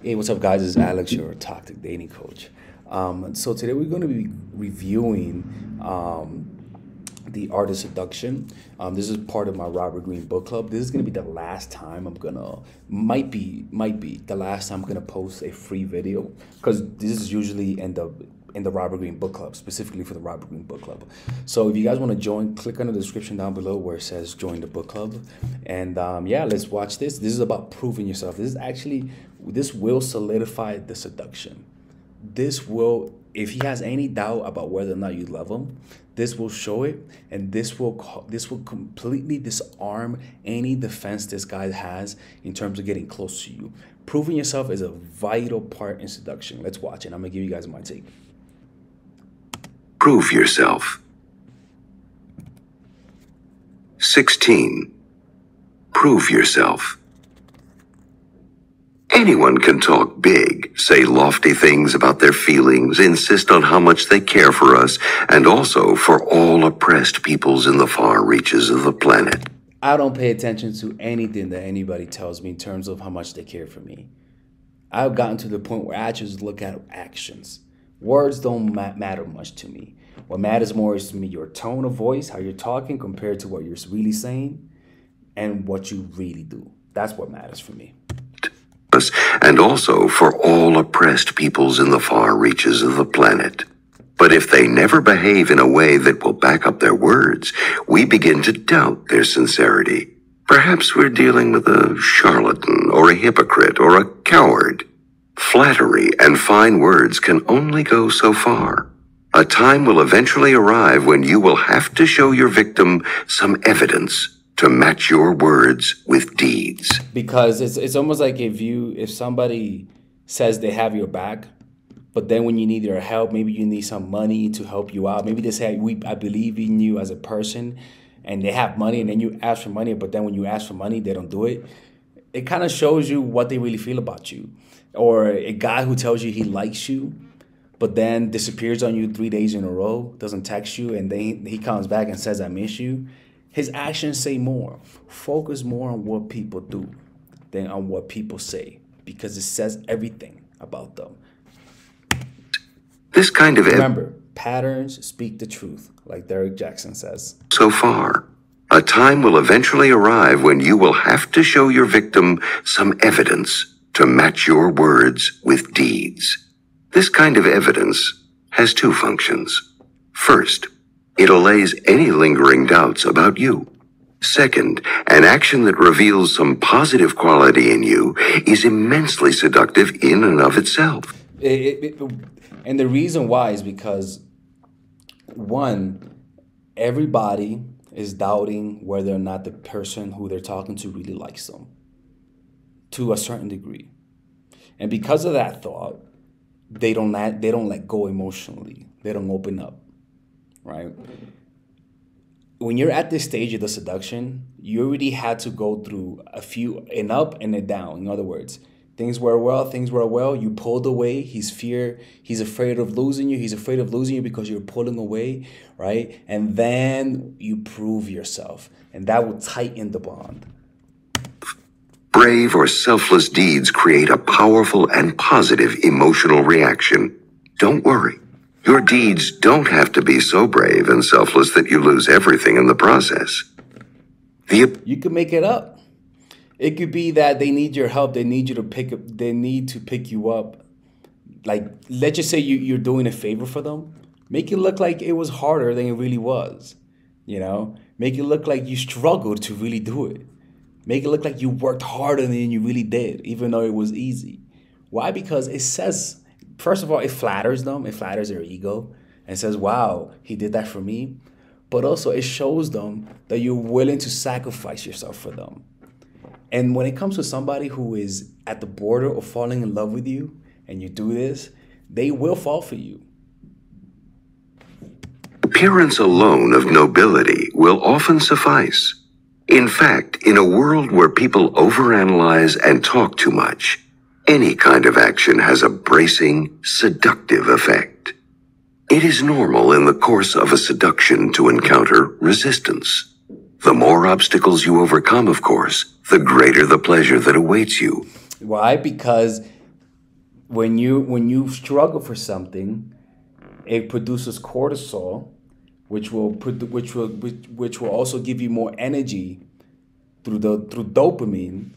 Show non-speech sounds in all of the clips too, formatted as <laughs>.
Hey, what's up, guys? Is Alex, your toxic dating coach. Um, so today we're going to be reviewing um, the art of seduction. Um, this is part of my Robert Greene book club. This is going to be the last time I'm gonna might be might be the last time I'm gonna post a free video because this is usually in the in the Robert Greene book club specifically for the Robert Greene book club. So if you guys want to join, click on the description down below where it says join the book club. And um, yeah, let's watch this. This is about proving yourself. This is actually this will solidify the seduction. This will if he has any doubt about whether or not you love him, this will show it, and this will this will completely disarm any defense this guy has in terms of getting close to you. Proving yourself is a vital part in seduction. Let's watch it. I'm gonna give you guys my take. Prove yourself. 16. Prove yourself. Anyone can talk big, say lofty things about their feelings, insist on how much they care for us, and also for all oppressed peoples in the far reaches of the planet. I don't pay attention to anything that anybody tells me in terms of how much they care for me. I've gotten to the point where I just look at actions. Words don't ma- matter much to me. What matters more is to me your tone of voice, how you're talking compared to what you're really saying, and what you really do. That's what matters for me and also for all oppressed peoples in the far reaches of the planet. But if they never behave in a way that will back up their words, we begin to doubt their sincerity. Perhaps we're dealing with a charlatan or a hypocrite or a coward. Flattery and fine words can only go so far. A time will eventually arrive when you will have to show your victim some evidence to match your words with deeds. Because it's it's almost like if you if somebody says they have your back, but then when you need their help, maybe you need some money to help you out. Maybe they say we I believe in you as a person, and they have money, and then you ask for money, but then when you ask for money, they don't do it. It kind of shows you what they really feel about you, or a guy who tells you he likes you, but then disappears on you three days in a row, doesn't text you, and then he comes back and says I miss you his actions say more. Focus more on what people do than on what people say because it says everything about them. This kind of remember patterns speak the truth, like Derek Jackson says. So far, a time will eventually arrive when you will have to show your victim some evidence to match your words with deeds. This kind of evidence has two functions. First, it allays any lingering doubts about you. Second, an action that reveals some positive quality in you is immensely seductive in and of itself. It, it, it, and the reason why is because, one, everybody is doubting whether or not the person who they're talking to really likes them to a certain degree. And because of that thought, they don't let, they don't let go emotionally. They don't open up right? When you're at this stage of the seduction, you already had to go through a few an up and a down. In other words, things were well, things were well. You pulled away. He's fear. He's afraid of losing you. He's afraid of losing you because you're pulling away, right? And then you prove yourself, and that will tighten the bond. Brave or selfless deeds create a powerful and positive emotional reaction. Don't worry. Your deeds don't have to be so brave and selfless that you lose everything in the process. The you can make it up. It could be that they need your help. They need you to pick up. They need to pick you up. Like let's just say you, you're doing a favor for them. Make it look like it was harder than it really was. You know, make it look like you struggled to really do it. Make it look like you worked harder than you really did, even though it was easy. Why? Because it says first of all, it flatters them, it flatters their ego and says, wow, he did that for me. But also, it shows them that you're willing to sacrifice yourself for them. And when it comes to somebody who is at the border of falling in love with you and you do this, they will fall for you. Appearance alone of nobility will often suffice. In fact, in a world where people overanalyze and talk too much, any kind of action has a bracing, seductive effect. It is normal in the course of a seduction to encounter resistance. The more obstacles you overcome, of course, the greater the pleasure that awaits you. Why? Because when you when you struggle for something, it produces cortisol, which will put which will which, which will also give you more energy through the through dopamine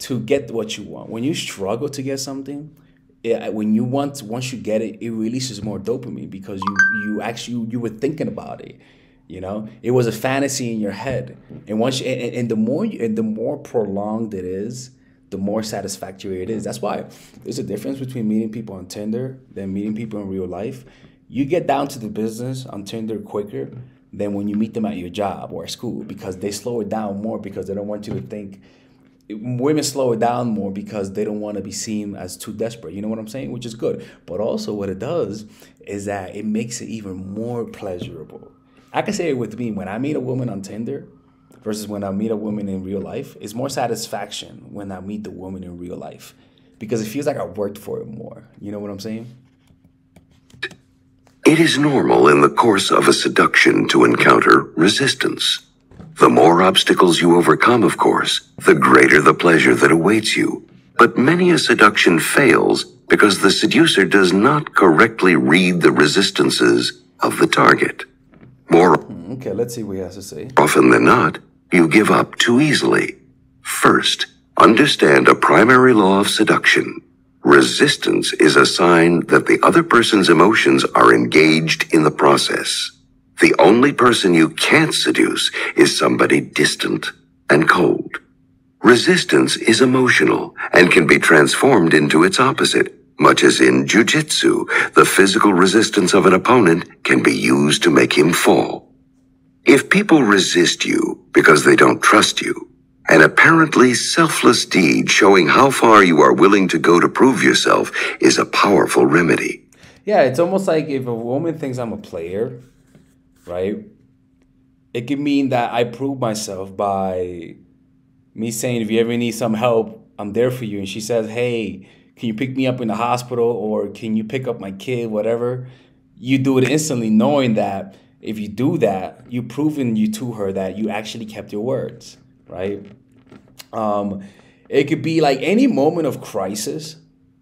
to get what you want. When you struggle to get something, it, when you want once you get it, it releases more dopamine because you you actually you were thinking about it. You know, it was a fantasy in your head, and once you, and, and the more you, and the more prolonged it is, the more satisfactory it is. That's why there's a difference between meeting people on Tinder than meeting people in real life. You get down to the business on Tinder quicker than when you meet them at your job or school because they slow it down more because they don't want you to think women slow it down more because they don't want to be seen as too desperate. You know what I'm saying? Which is good. But also, what it does is that it makes it even more pleasurable. I can say it with me when I meet a woman on Tinder versus when I meet a woman in real life. It's more satisfaction when I meet the woman in real life because it feels like I worked for it more. You know what I'm saying? It is normal in the course of a seduction to encounter resistance. The more obstacles you overcome, of course, the greater the pleasure that awaits you. But many a seduction fails because the seducer does not correctly read the resistances of the target. More mm, Okay, let's see what he has to say. often than not, you give up too easily. First, understand a primary law of seduction. Resistance is a sign that the other person's emotions are engaged in the process. The only person you can't seduce is somebody distant and cold. Resistance is emotional and can be transformed into its opposite, much as in jujitsu, the physical resistance of an opponent can be used to make him fall. If people resist you because they don't trust you, an apparently selfless deed showing how far you are willing to go to prove yourself is a powerful remedy. Yeah, it's almost like if a woman thinks I'm a player, right? It could mean that I prove myself by me saying, if you ever need some help, I'm there for you. And she says, hey, can you pick me up in the hospital or can you pick up my kid, whatever? You do it instantly, knowing that if you do that, you've proven you to her that you actually kept your words, right? Um, it could be like any moment of crisis.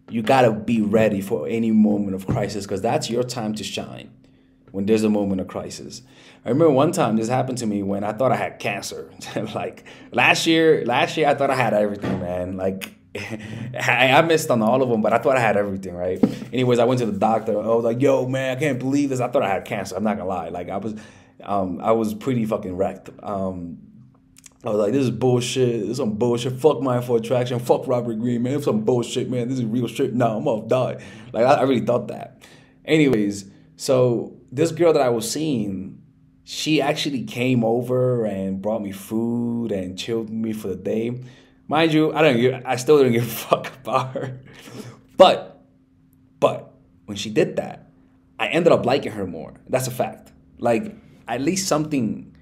You gotta be ready for any moment of crisis because that's your time to shine. When there's a moment of crisis, I remember one time this happened to me when I thought I had cancer. <laughs> like last year, last year I thought I had everything, man. Like <laughs> I, missed on all of them, but I thought I had everything, right? Anyways, I went to the doctor. I was like, "Yo, man, I can't believe this. I thought I had cancer. I'm not gonna lie. Like I was, um, I was pretty fucking wrecked. Um, I was like, this is bullshit. This is some bullshit. Fuck mindful attraction. Fuck Robert Greene, man. It's some bullshit, man. This is real shit. No, I'm off die. Like I, I really thought that. Anyways, so this girl that I was seeing, she actually came over and brought me food and chilled me for the day. Mind you, I don't give, I still didn't give a <laughs> fuck about her. But, but when she did that, I ended up liking her more. That's a fact. Like at least something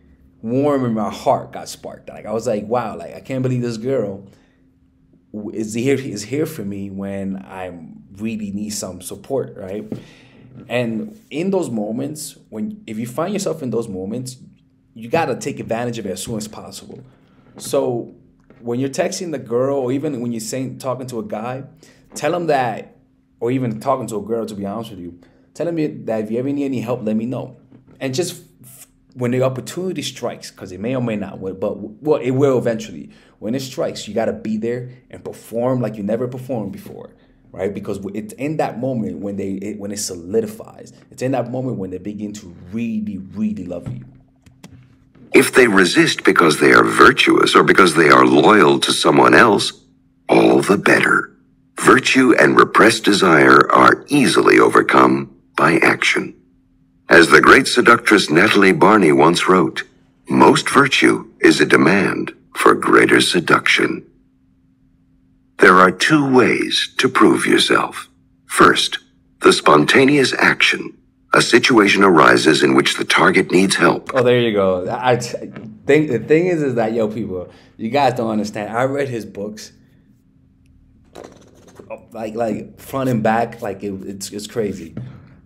warm in my heart got sparked. Like I was like, wow, like I can't believe this girl is here is here for me when I really need some support, right? And in those moments, when if you find yourself in those moments, you gotta take advantage of it as soon as possible. So when you're texting the girl, or even when you're saying talking to a guy, tell him that, or even talking to a girl. To be honest with you, tell him that if you ever need any help, let me know. And just when the opportunity strikes, because it may or may not, but well, it will eventually. When it strikes, you gotta be there and perform like you never performed before right? Because it's in that moment when they it, when it solidifies. It's in that moment when they begin to really, really love you. If they resist because they are virtuous or because they are loyal to someone else, all the better. Virtue and repressed desire are easily overcome by action. As the great seductress Natalie Barney once wrote, most virtue is a demand for greater seduction. There are two ways to prove yourself. First, the spontaneous action. A situation arises in which the target needs help. Oh, there you go. I think the thing is, is that yo, people, you guys don't understand. I read his books, like like front and back, like it, it's it's crazy.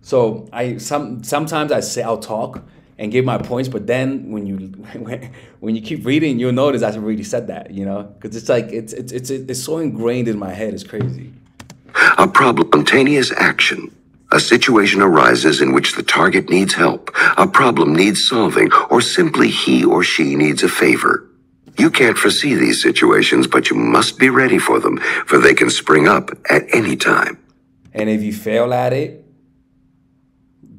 So I some sometimes I say I'll talk and give my points, but then when you <laughs> when, when you keep reading, you'll notice I've really said that, you know, because it's like it's it's it's it's so ingrained in my head. It's crazy. a problem, spontaneous action. A situation arises in which the target needs help, a problem needs solving, or simply he or she needs a favor. You can't foresee these situations, but you must be ready for them, for they can spring up at any time. And if you fail at it,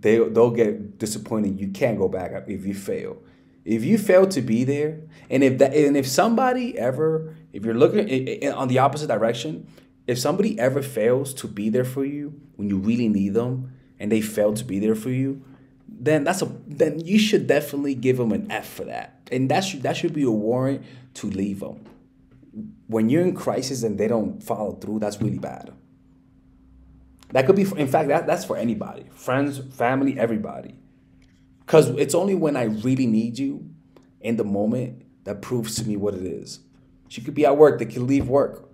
they, they'll get disappointed. You can't go back up if you fail. If you fail to be there, and if that, and if somebody ever, if you're looking on the opposite direction, if somebody ever fails to be there for you when you really need them, and they fail to be there for you, then that's a then you should definitely give them an F for that, and that should that should be a warrant to leave them. When you're in crisis and they don't follow through, that's really bad. That could be, in fact, that, that's for anybody, friends, family, everybody. Because it's only when I really need you in the moment that proves to me what it is. She could be at work, they could leave work.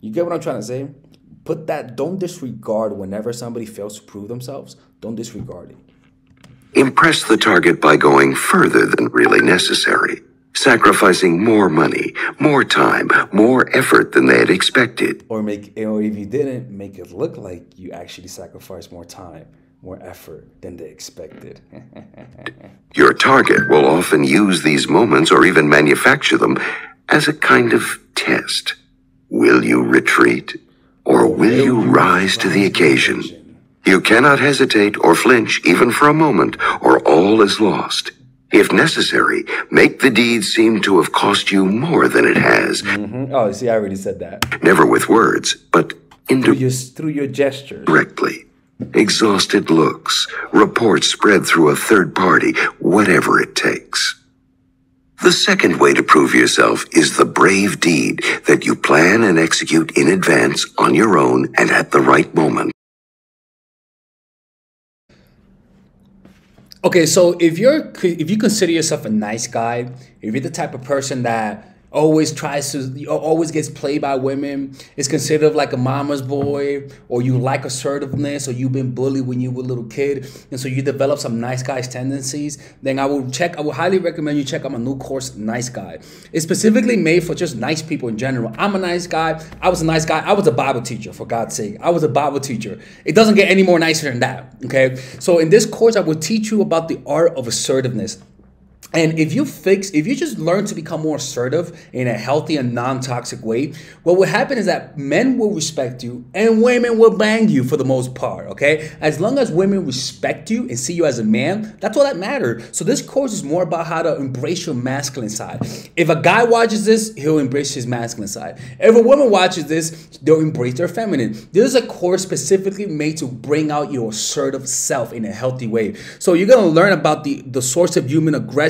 You get what I'm trying to say? Put that, don't disregard whenever somebody fails to prove themselves, don't disregard it. Impress the target by going further than really necessary, sacrificing more money, more time, more effort than they had expected. Or make, or if you didn't, make it look like you actually sacrificed more time, more effort than they expected. <laughs> Your target will often use these moments or even manufacture them as a kind of test. Will you retreat? Or will you rise to the occasion? You cannot hesitate or flinch even for a moment, or all is lost. If necessary, make the deed seem to have cost you more than it has. Mm-hmm. Oh, see, I already said that. Never with words, but through your, through your gestures. Directly. Exhausted looks, reports spread through a third party, whatever it takes. The second way to prove yourself is the brave deed that you plan and execute in advance on your own and at the right moment. Okay, so if you're if you consider yourself a nice guy, if you're the type of person that always tries to always gets played by women. Is considered like a mama's boy or you like assertiveness or you've been bullied when you were a little kid. And so you develop some nice guys tendencies. Then i will check i will highly recommend you check out my new course nice guy. It's specifically made for just nice people in general. I'm a nice guy. I was a nice guy. I was a bible teacher for god's sake. I was a bible teacher. It doesn't get any more nicer than that okay? So in this course i will teach you about the art of assertiveness and if you fix, if you just learn to become more assertive in a healthy and non-toxic way, what will happen is that men will respect you and women will bang you for the most part, okay? As long as women respect you and see you as a man, that's all that matters. So this course is more about how to embrace your masculine side. If a guy watches this, he'll embrace his masculine side. If a woman watches this, they'll embrace their feminine. This is a course specifically made to bring out your assertive self in a healthy way. So you're gonna learn about the, the source of human aggression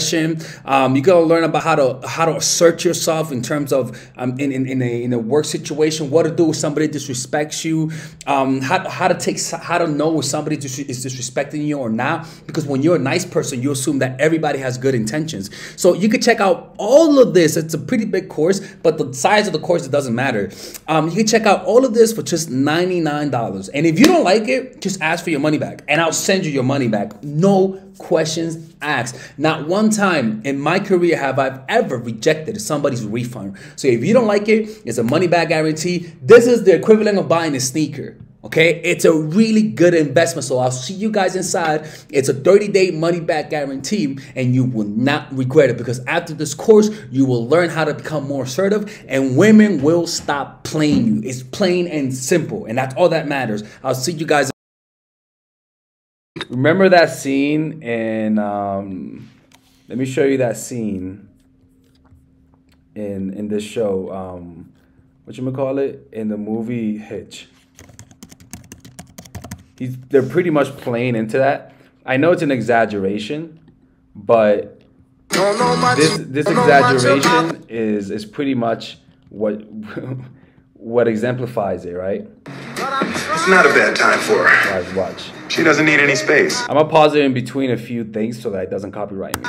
um, you gotta learn about how to how to assert yourself in terms of um, in, in, in, a, in a work situation, what to do if somebody disrespects you, um, how, how to take how to know if somebody is disrespecting you or not. Because when you're a nice person, you assume that everybody has good intentions. So you could check out all of this. It's a pretty big course, but the size of the course it doesn't matter. Um, you can check out all of this for just ninety nine dollars. And if you don't like it, just ask for your money back, and I'll send you your money back. No questions asked. Not one time in my career have I ever rejected somebody's refund. So if you don't like it, it's a money back guarantee. This is the equivalent of buying a sneaker. Okay, it's a really good investment. So I'll see you guys inside. It's a 30 day money back guarantee, and you will not regret it because after this course, you will learn how to become more assertive, and women will stop playing you. It's plain and simple, and that's all that matters. I'll see you guys. Remember that scene in um, let me show you that scene in in this show. Um, what you gonna call it in the movie Hitch. He's they're pretty much playing into that. I know it's an exaggeration, but this this exaggeration is is pretty much what <laughs> what exemplifies it, right? It's not a bad time for her. Guys, watch. She doesn't need any space. I'm gonna pause it in between a few things so that it doesn't copyright me.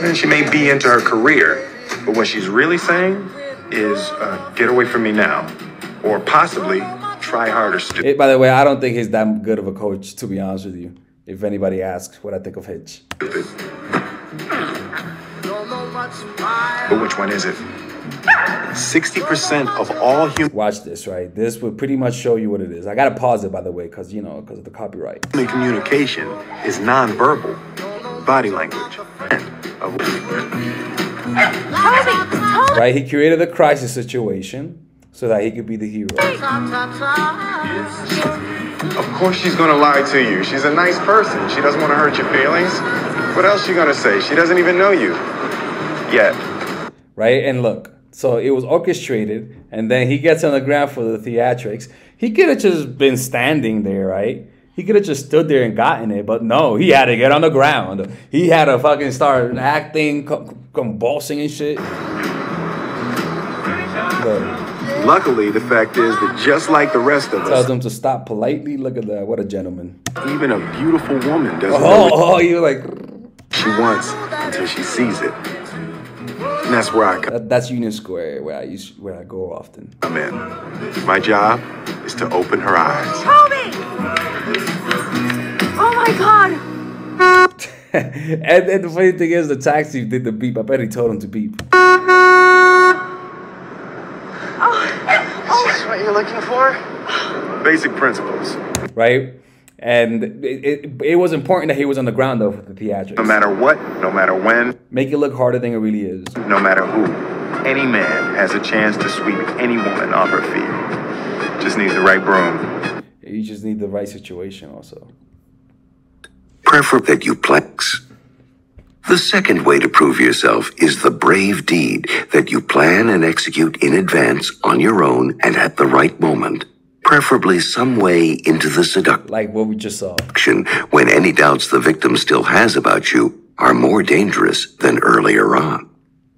And she may be into her career, but what she's really saying is uh, get away from me now. Or possibly try harder. It, by the way, I don't think he's that good of a coach, to be honest with you. If anybody asks what I think of Hitch. But which one is it? 60% of all human Watch this, right? This will pretty much show you what it is. I gotta pause it, by the way, because you know, because of the copyright. communication is nonverbal body language. Right? He created a crisis situation so that he could be the hero. Of course she's gonna lie to you. She's a nice person. She doesn't want to hurt your feelings. What else she gonna say? She doesn't even know you. Yet. right? And look, so it was orchestrated, and then he gets on the ground for the theatrics. He could have just been standing there, right? He could have just stood there and gotten it, but no, he had to get on the ground. He had to fucking start acting, co- convulsing and shit. Look, Luckily, the fact is that just like the rest of tells us, him to stop politely. Look at that. What a gentleman. even a beautiful woman doesn't oh, know Oh, oh you like, she wants until she sees it. And that's where I that, that's Union Square where I use, where I go often. come in. My job is to open her eyes. Toby! Oh my god! <laughs> and, and the funny thing is, the taxi did the beep. I bet he told him to beep. Oh. Is this what you're looking for? Basic principles. right? And it, it, it was important that he was on the ground though for the theatrics. No matter what, no matter when, Make it look harder than it really is. no matter who, any man has a chance to sweep any woman off her feet. Just needs the right broom. You just need the right situation also. Prefer that you plex. The second way to prove yourself is the brave deed that you plan and execute in advance on your own and at the right moment, preferably some way into the seduction Like what we just saw. when any doubts the victim still has about you are more dangerous than earlier on.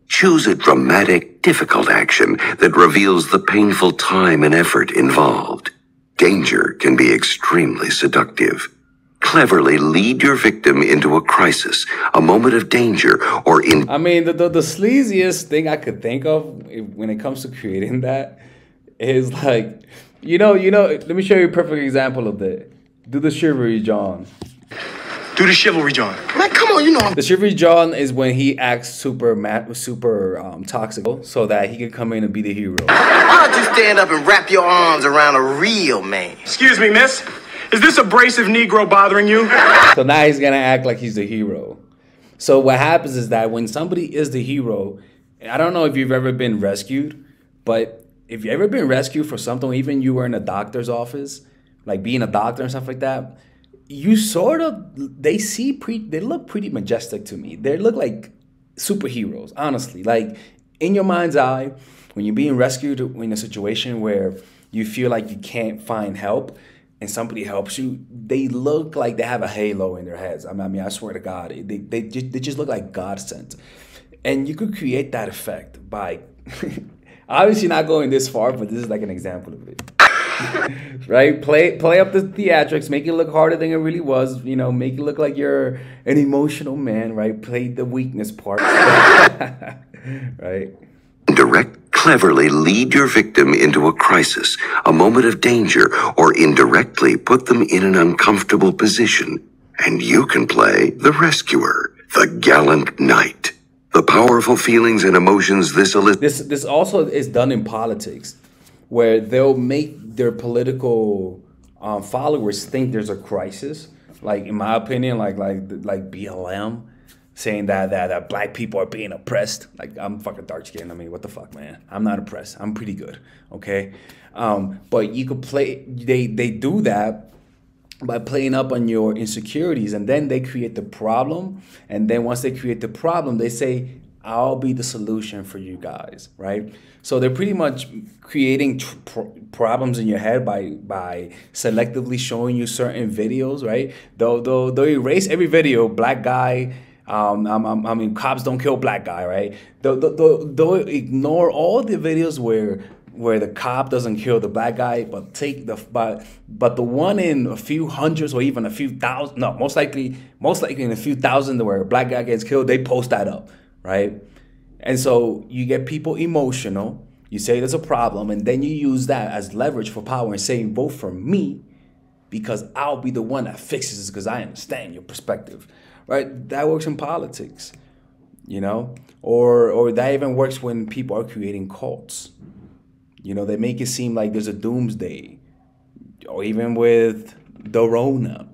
Choose a dramatic, difficult action that reveals the painful time and effort involved. Danger can be extremely seductive. Cleverly lead your victim into a crisis, a moment of danger, or in I mean, the, the, the sleaziest thing I could think of when it comes to creating that is like, you know, you know. Let me show you a perfect example of that. Do the chivalry John. Do the chivalry, John. Man, come on, you know I'm The chivalry John is when he acts super ma- super um, toxic, so that he can come in and be the hero. Why don't you stand up and wrap your arms around a real man? Excuse me, miss. Is this abrasive Negro bothering you? So now he's gonna act like he's the hero. So what happens is that when somebody is the hero, I don't know if you've ever been rescued, but if you've ever been rescued for something, even you were in a doctor's office, like being a doctor and stuff like that, you sort of they see pre they look pretty majestic to me. They look like superheroes, honestly. Like in your mind's eye, when you're being rescued in a situation where you feel like you can't find help and somebody helps you, they look like they have a halo in their heads. I mean, I, mean, I swear to God, they, they, just, they just look like God sent. And you could create that effect by <laughs> obviously not going this far, but this is like an example of it. <laughs> right? Play play up the theatrics, make it look harder than it really was. You know, make it look like you're an emotional man, right? Play the weakness part, <laughs> right? direct, cleverly lead your victim into a crisis, a moment of danger, or indirectly put them in an uncomfortable position. And you can play the rescuer, the gallant knight. The powerful feelings and emotions this elicits This this also is done in politics, where they'll make their political um, followers think there's a crisis. Like in my opinion, like like like BLM saying that that that black people are being oppressed. Like I'm fucking dark skinned. I mean, what the fuck, man? I'm not oppressed. I'm pretty good. Okay, um, but you could play. They they do that by playing up on your insecurities and then they create the problem and then once they create the problem they say i'll be the solution for you guys right so they're pretty much creating pro- problems in your head by by selectively showing you certain videos right they'll they'll, they'll erase every video black guy um, I'm, I'm, I mean, cops don't kill black guy, right? They'll, they'll, they'll ignore all the videos where where the cop doesn't kill the black guy, but take the but but the one in a few hundreds or even a few thousand. No, most likely, most likely in a few thousand where a black guy gets killed, they post that up, right? And so you get people emotional. You say there's a problem, and then you use that as leverage for power and saying vote for me because I'll be the one that fixes this because I understand your perspective, right? That works in politics. you know, or or that even works when people are creating cults. You know, they make it seem like there's a doomsday, or even with the Rona.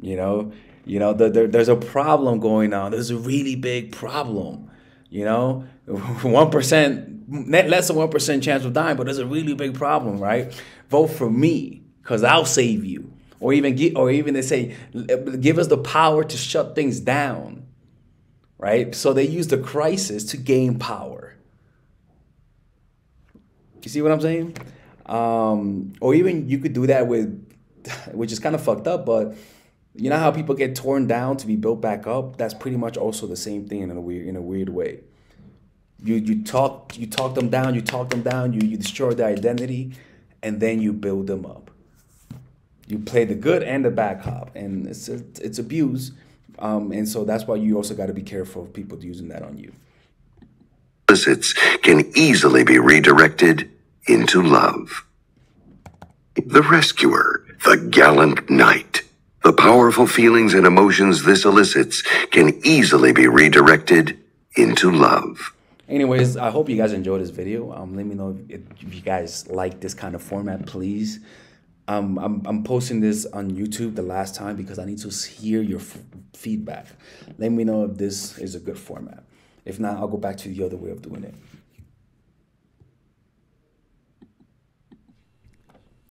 You know, you know, the, the, there's a problem going on. There's a really big problem. You know, <laughs> one percent, less than one percent chance of dying, but there's a really big problem, right? Vote for me, cause I'll save you. Or even get, or even they say, give us the power to shut things down, right? So they use the crisis to gain power. You see what I'm saying? Um, or even you could do that with, <laughs> which is kind of fucked up, but you know how people get torn down to be built back up? That's pretty much also the same thing in a weird in a weird way. You you talk you talk them down, you talk them down, you, you destroy their identity, and then you build them up. You play the good and the bad cop, and it's it's abuse, um, and so that's why you also got to be careful of people using that on you. Can easily be redirected into love. The rescuer, the gallant knight. The powerful feelings and emotions this elicits can easily be redirected into love. Anyways, I hope you guys enjoyed this video. Um, let me know if, you guys like this kind of format, please. Um, I'm, I'm posting this on YouTube the last time because I need to hear your feedback. Let me know if this is a good format. If not, I'll go back to the other way of doing it.